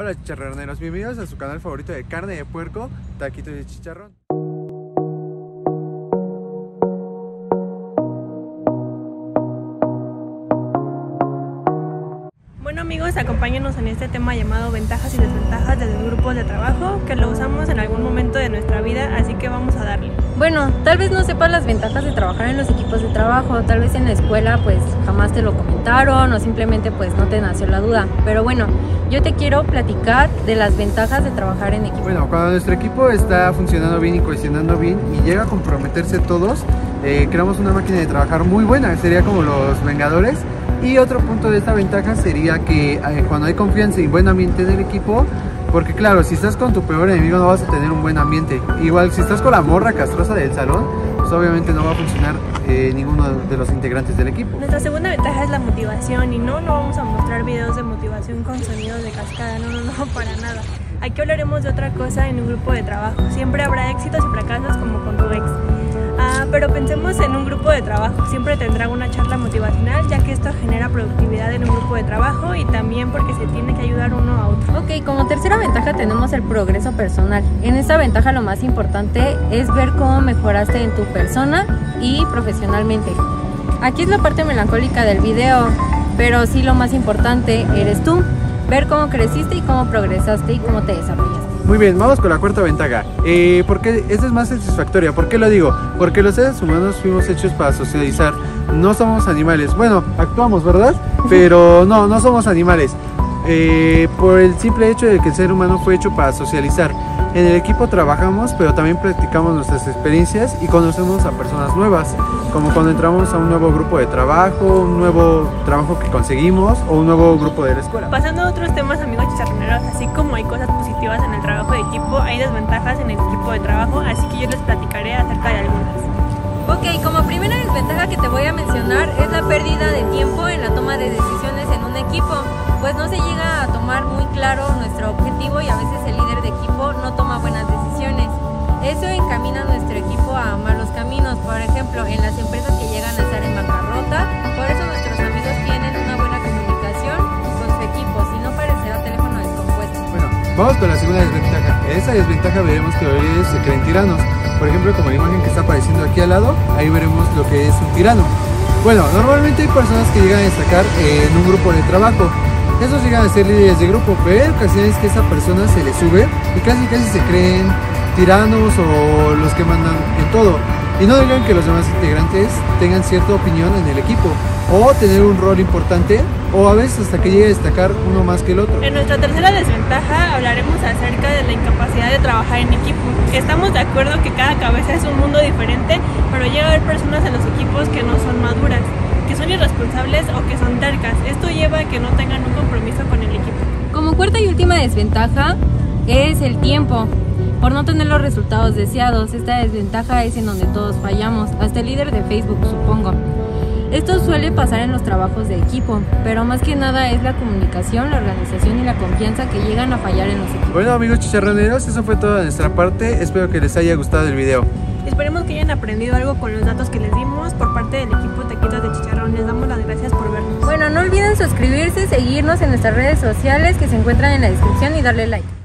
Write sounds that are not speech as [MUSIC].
Hola chicharroneros, bienvenidos a su canal favorito de carne de puerco, taquitos de chicharrón. Amigos, acompáñenos en este tema llamado ventajas y desventajas de los grupos de trabajo que lo usamos en algún momento de nuestra vida, así que vamos a darle. Bueno, tal vez no sepas las ventajas de trabajar en los equipos de trabajo, tal vez en la escuela pues jamás te lo comentaron o simplemente pues no te nació la duda, pero bueno, yo te quiero platicar de las ventajas de trabajar en equipo. Bueno, cuando nuestro equipo está funcionando bien y cohesionando bien y llega a comprometerse todos, eh, creamos una máquina de trabajar muy buena, sería como los Vengadores y otro punto de esta ventaja sería que eh, cuando hay confianza y buen ambiente del equipo, porque claro, si estás con tu peor enemigo no vas a tener un buen ambiente. Igual si estás con la morra castrosa del salón, pues obviamente no va a funcionar eh, ninguno de los integrantes del equipo. Nuestra segunda ventaja es la motivación y no, no vamos a mostrar videos de motivación con sonidos de cascada, no, no, no, [LAUGHS] para nada. Aquí hablaremos de otra cosa en un grupo de trabajo. Siempre habrá éxitos y fracasos como con tu ex. Ah, pero pensemos en un grupo de trabajo. Siempre tendrá una charla motivacional, ya que en un grupo de trabajo y también porque se tiene que ayudar uno a otro. Ok, como tercera ventaja tenemos el progreso personal. En esta ventaja lo más importante es ver cómo mejoraste en tu persona y profesionalmente. Aquí es la parte melancólica del video, pero sí lo más importante eres tú. Ver cómo creciste y cómo progresaste y cómo te desarrollaste. Muy bien, vamos con la cuarta ventaja. Eh, porque esta es más satisfactoria. ¿Por qué lo digo? Porque los seres humanos fuimos hechos para socializar. No somos animales. Bueno, actuamos, ¿verdad? Pero no, no somos animales. Eh, por el simple hecho de que el ser humano fue hecho para socializar. En el equipo trabajamos, pero también practicamos nuestras experiencias y conocemos a personas nuevas, como cuando entramos a un nuevo grupo de trabajo, un nuevo trabajo que conseguimos o un nuevo grupo de la escuela. Pasando a otros temas, amigos chicharroneros, así como hay cosas positivas en el trabajo de equipo, hay desventajas en el equipo de trabajo, así que yo les platicaré acerca de algunas. Ok, como mencionar es la pérdida de tiempo en la toma de decisiones en un equipo, pues no se llega a tomar muy claro nuestro objetivo y a veces el líder de equipo no toma buenas decisiones. Eso encamina a nuestro equipo a malos caminos, por ejemplo, en las empresas que llegan a estar en bancarrota, por eso nuestros amigos tienen una buena comunicación con su equipo, si no parecerá teléfono descompuesto. Bueno, vamos con la segunda desventaja. En esa desventaja veremos que hoy se creen tiranos. Por ejemplo, como la imagen que está apareciendo aquí al lado, ahí veremos lo que es un tirano. Bueno, normalmente hay personas que llegan a destacar en un grupo de trabajo. Esos llegan a ser líderes de grupo, pero hay ocasiones que esa persona se le sube y casi casi se creen tiranos o los que mandan en todo. Y no digan que los demás integrantes tengan cierta opinión en el equipo o tener un rol importante o a veces hasta que llegue a destacar uno más que el otro. En nuestra tercera desventaja hablaremos acerca de la incapacidad de trabajar en equipo. Estamos de acuerdo que cada cabeza es un mundo diferente, pero llega a haber personas en los equipos que no son maduras, que son irresponsables o que son tercas. Esto lleva a que no tengan un compromiso con el equipo. Como cuarta y última desventaja es el tiempo. Por no tener los resultados deseados, esta desventaja es en donde todos fallamos, hasta el líder de Facebook supongo. Esto suele pasar en los trabajos de equipo, pero más que nada es la comunicación, la organización y la confianza que llegan a fallar en los equipos. Bueno amigos chicharroneros, eso fue todo de nuestra parte, espero que les haya gustado el video. Esperemos que hayan aprendido algo con los datos que les dimos por parte del equipo Taquitos de Chicharrón. Les damos las gracias por vernos. Bueno, no olviden suscribirse, seguirnos en nuestras redes sociales que se encuentran en la descripción y darle like.